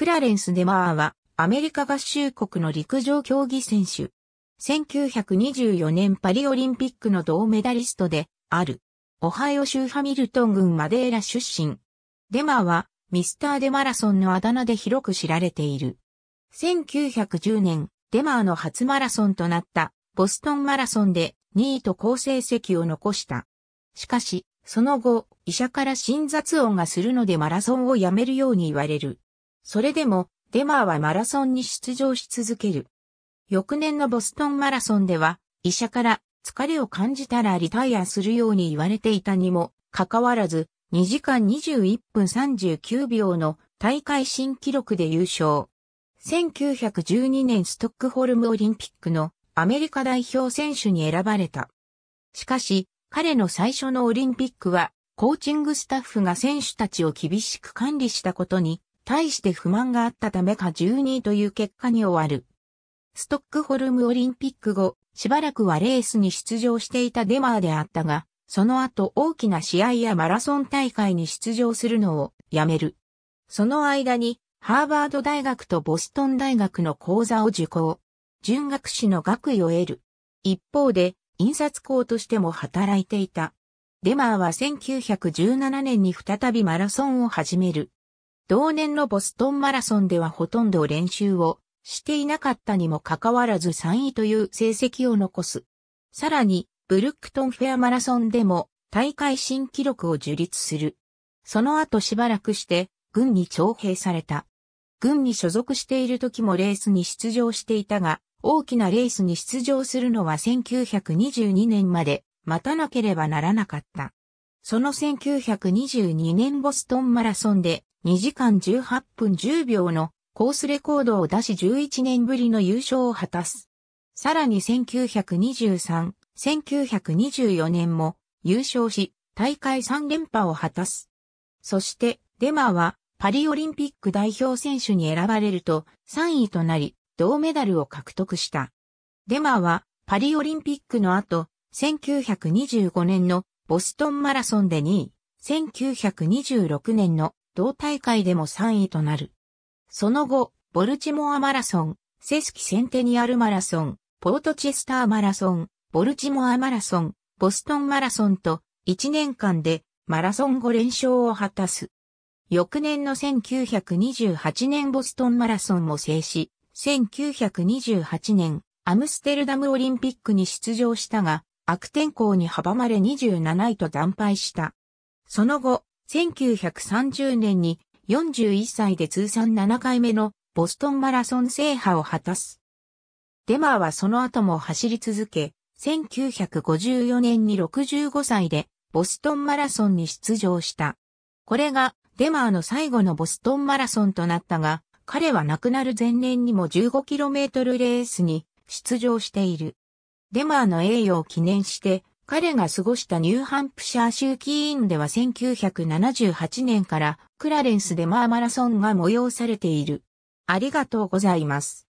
クラレンス・デマーはアメリカ合衆国の陸上競技選手。1924年パリオリンピックの銅メダリストである。オハイオ州ハミルトン郡マデーラ出身。デマーはミスターデマラソンのあだ名で広く知られている。1910年、デマーの初マラソンとなったボストンマラソンで2位と好成績を残した。しかし、その後、医者から心雑音がするのでマラソンをやめるように言われる。それでも、デマーはマラソンに出場し続ける。翌年のボストンマラソンでは、医者から疲れを感じたらリタイアするように言われていたにも、かかわらず、2時間21分39秒の大会新記録で優勝。1912年ストックホルムオリンピックのアメリカ代表選手に選ばれた。しかし、彼の最初のオリンピックは、コーチングスタッフが選手たちを厳しく管理したことに対して不満があったためか12位という結果に終わる。ストックホルムオリンピック後、しばらくはレースに出場していたデマーであったが、その後大きな試合やマラソン大会に出場するのをやめる。その間に、ハーバード大学とボストン大学の講座を受講。準学士の学位を得る。一方で、印刷工としても働いていた。デマーは1917年に再びマラソンを始める。同年のボストンマラソンではほとんど練習をしていなかったにもかかわらず3位という成績を残す。さらに、ブルックトンフェアマラソンでも大会新記録を樹立する。その後しばらくして軍に徴兵された。軍に所属している時もレースに出場していたが、大きなレースに出場するのは1922年まで待たなければならなかった。その1922年ボストンマラソンで2時間18分10秒のコースレコードを出し11年ぶりの優勝を果たす。さらに1923、1924年も優勝し、大会3連覇を果たす。そして、デマはパリオリンピック代表選手に選ばれると3位となり、銅メダルを獲得した。デマはパリオリンピックの後、1925年のボストンマラソンで2位、1926年の同大会でも3位となる。その後、ボルチモアマラソン、セスキセンテニアルマラソン、ポートチェスターマラソン、ボルチモアマラソン、ボストンマラソンと1年間でマラソン5連勝を果たす。翌年の1928年ボストンマラソンも制し、1928年アムステルダムオリンピックに出場したが、悪天候に阻まれ27位と惨敗した。その後、1930年に41歳で通算7回目のボストンマラソン制覇を果たす。デマーはその後も走り続け、1954年に65歳でボストンマラソンに出場した。これがデマーの最後のボストンマラソンとなったが、彼は亡くなる前年にも 15km レースに出場している。デマーの栄誉を記念して彼が過ごしたニューハンプシャー州キーンでは1978年からクラレンスデマーマラソンが催されている。ありがとうございます。